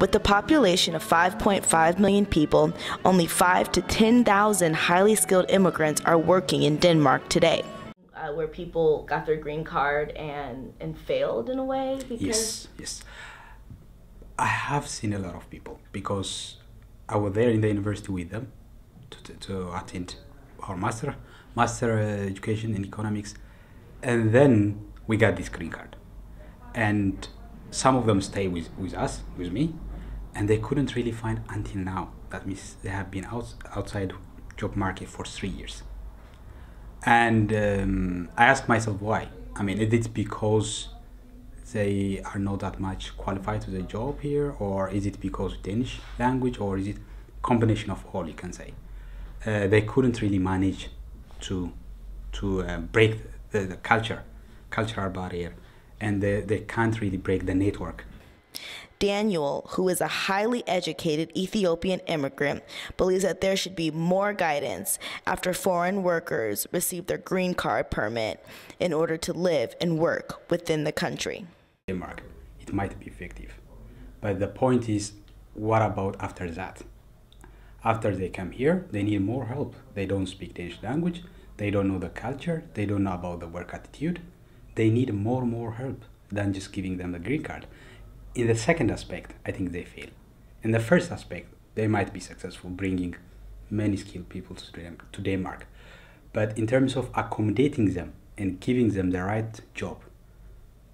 With a population of 5.5 million people, only 5 to 10,000 highly skilled immigrants are working in Denmark today. Uh, where people got their green card and, and failed in a way? Because... Yes, yes. I have seen a lot of people because I was there in the university with them to, to attend our master master uh, education in economics, and then we got this green card, and some of them stay with, with us with me, and they couldn't really find until now. That means they have been out, outside job market for three years. And um, I asked myself why. I mean, is it because they are not that much qualified to the job here, or is it because Danish language, or is it combination of all? You can say uh, they couldn't really manage to to uh, break the, the, culture, cultural barrier, and they, they can't really break the network. Daniel, who is a highly educated Ethiopian immigrant, believes that there should be more guidance after foreign workers receive their green card permit in order to live and work within the country. Denmark, it might be effective, but the point is, what about after that? After they come here, they need more help. They don't speak Danish language, they don't know the culture, they don't know about the work attitude. They need more more help than just giving them the green card. In the second aspect, I think they fail. In the first aspect, they might be successful bringing many skilled people to Denmark. But in terms of accommodating them and giving them the right job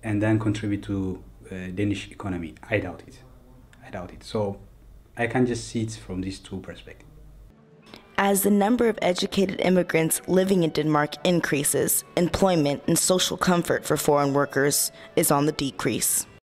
and then contribute to uh, Danish economy, I doubt it. I doubt it. So I can just see it from these two perspectives. As the number of educated immigrants living in Denmark increases, employment and social comfort for foreign workers is on the decrease.